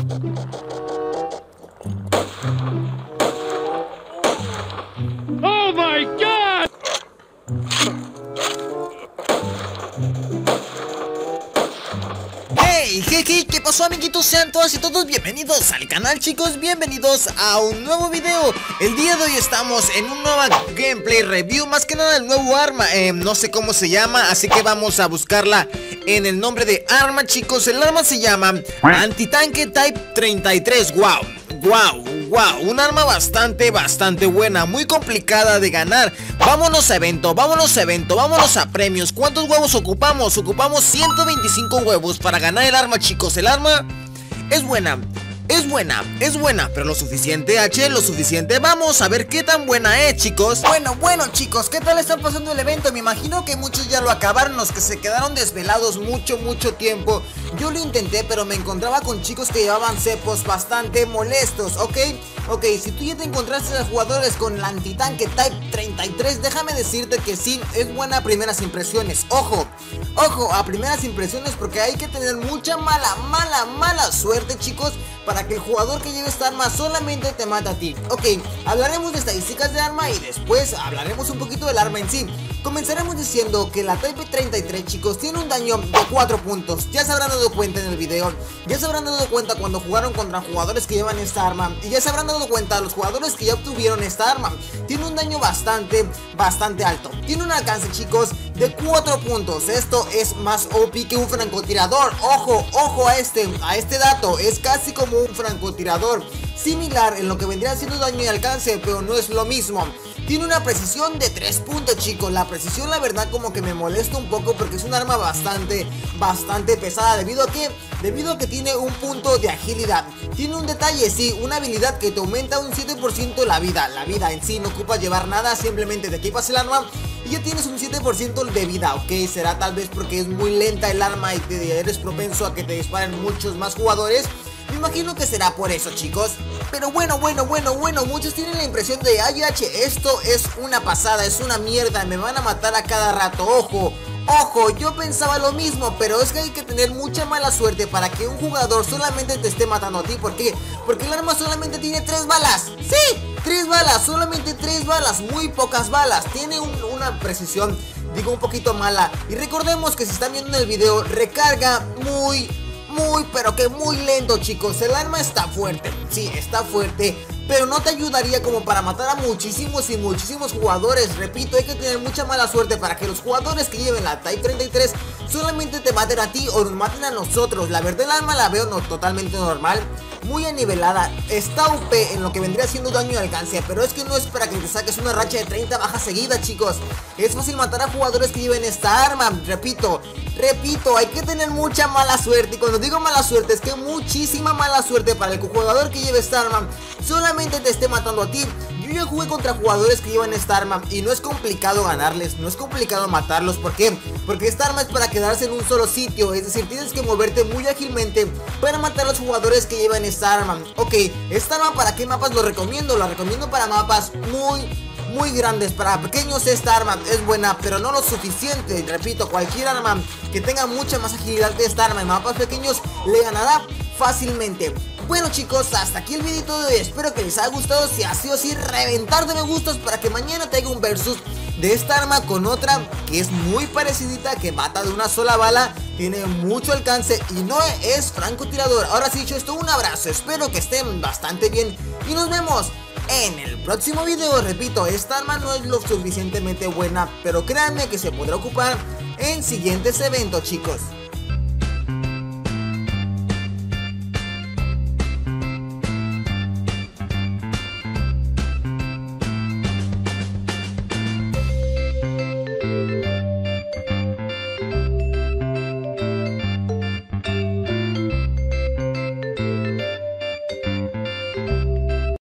Oh my god! Hey, ¿qué pasó amiguitos? Sean todas y todos bienvenidos al canal chicos, bienvenidos a un nuevo video. El día de hoy estamos en un nuevo gameplay review, más que nada el nuevo arma, eh, no sé cómo se llama, así que vamos a buscarla en el nombre de arma chicos. El arma se llama Antitanque Type 33, wow, wow, wow, un arma bastante, bastante buena, muy complicada de ganar. Vámonos a evento, vámonos a evento, vámonos a premios. ¿Cuántos huevos ocupamos? Ocupamos 125 huevos para ganar el arma chicos. El arma es buena es buena, es buena, pero lo suficiente H, lo suficiente. Vamos a ver qué tan buena es chicos. Bueno, bueno chicos, ¿qué tal está pasando el evento? Me imagino que muchos ya lo acabaron Los que se quedaron desvelados mucho, mucho tiempo Yo lo intenté, pero me encontraba con chicos que llevaban cepos bastante molestos, ¿ok? Ok, si tú ya te encontraste a jugadores con la antitanque Type 33 Déjame decirte que sí, es buena a primeras impresiones Ojo, ojo, a primeras impresiones porque hay que tener mucha mala, mala, mala suerte chicos para que el jugador que lleve esta arma solamente te mate a ti. Ok, hablaremos de estadísticas de arma y después hablaremos un poquito del arma en sí. Comenzaremos diciendo que la Type 33 chicos tiene un daño de 4 puntos. Ya se habrán dado cuenta en el video. Ya se habrán dado cuenta cuando jugaron contra jugadores que llevan esta arma. Y ya se habrán dado cuenta los jugadores que ya obtuvieron esta arma. Tiene un daño bastante, bastante alto. Tiene un alcance chicos de 4 puntos. Esto es más OP que un francotirador. Ojo, ojo a este, a este dato. Es casi como un francotirador Similar en lo que vendría siendo daño y alcance Pero no es lo mismo tiene una precisión de 3 puntos chicos. La precisión la verdad como que me molesta un poco Porque es un arma bastante, bastante pesada Debido a que, debido a que tiene un punto de agilidad. Tiene un detalle, sí, una habilidad que te aumenta un 7% la vida. La vida en sí no ocupa llevar nada Simplemente te equipas el arma y ya tienes un 7% de vida, ok, será tal vez porque es muy lenta el arma y te eres propenso a que te disparen muchos más jugadores imagino que será por eso chicos Pero bueno, bueno, bueno, bueno Muchos tienen la impresión de Ay, esto es una pasada, es una mierda Me van a matar a cada rato, ojo Ojo, yo pensaba lo mismo, pero es que hay que tener mucha mala suerte para que un jugador solamente te esté matando a ti. ¿Por qué? Porque el arma solamente tiene tres balas. ¡Sí! Tres balas, solamente tres balas, muy pocas balas. Tiene una precisión, digo, un poquito mala. Y recordemos que si están viendo en el video, recarga muy, muy, pero que muy lento chicos. El arma está fuerte, sí, está fuerte pero no te ayudaría como para matar a muchísimos y muchísimos jugadores. Repito, hay que tener mucha mala suerte para que los jugadores que lleven la Type 33 solamente te maten a ti o nos maten a nosotros. La verdad el arma la veo no, totalmente normal muy anivelada, está UP en lo que vendría siendo daño y alcance, pero es que no es para que te saques una racha de 30 bajas seguidas chicos, es fácil matar a jugadores que lleven esta arma, repito, repito, hay que tener mucha mala suerte, y cuando digo mala suerte es que muchísima mala suerte para el jugador que lleve esta arma, solamente te esté matando a ti, yo ya jugué contra jugadores que llevan esta arma y no es complicado ganarles, no es complicado matarlos, ¿por qué? Porque esta arma es para quedarse en un solo sitio, es decir, tienes que moverte muy ágilmente para matar a los jugadores que llevan esta arma. Ok, esta arma para qué mapas lo recomiendo, lo recomiendo para mapas muy muy grandes para pequeños esta arma es buena pero no lo suficiente. Repito cualquier arma que tenga mucha más agilidad que esta arma en mapas pequeños le ganará fácilmente. Bueno chicos, hasta aquí el videito de hoy, espero que les haya gustado, si así o así, reventar de me gustos para que mañana tenga un versus de esta arma con otra que es muy parecidita, que mata de una sola bala, tiene mucho alcance y no es francotirador. Ahora sí dicho esto, un abrazo, espero que estén bastante bien y nos vemos en el próximo video. Repito, esta arma no es lo suficientemente buena, pero créanme que se podrá ocupar en siguientes eventos chicos.